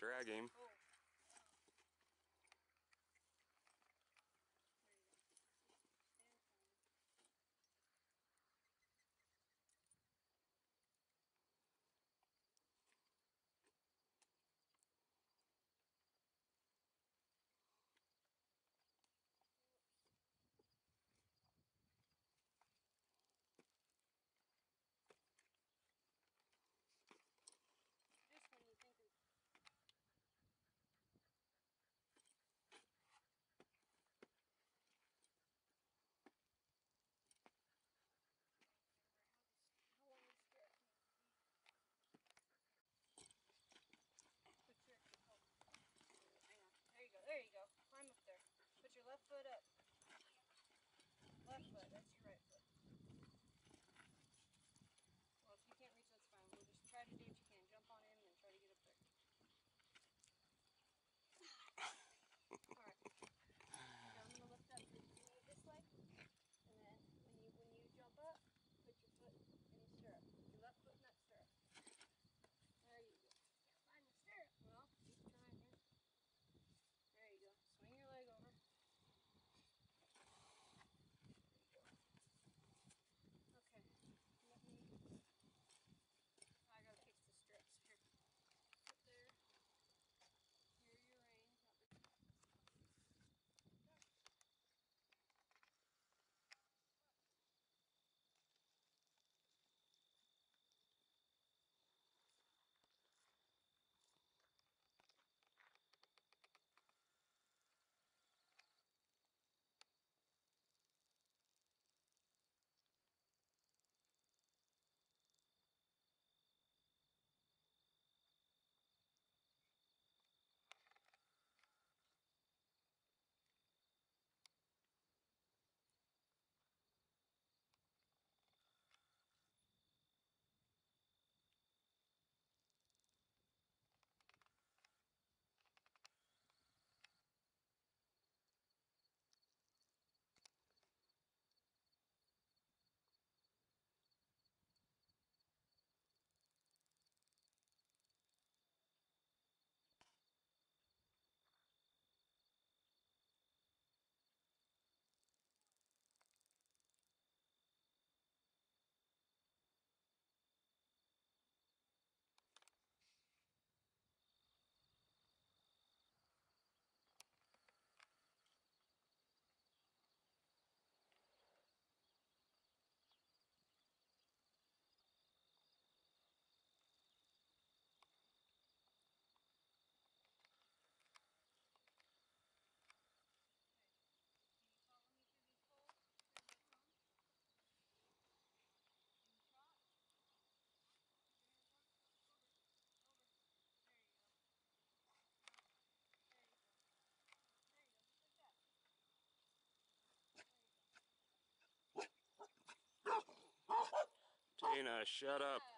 Drag him. Tina, shut up.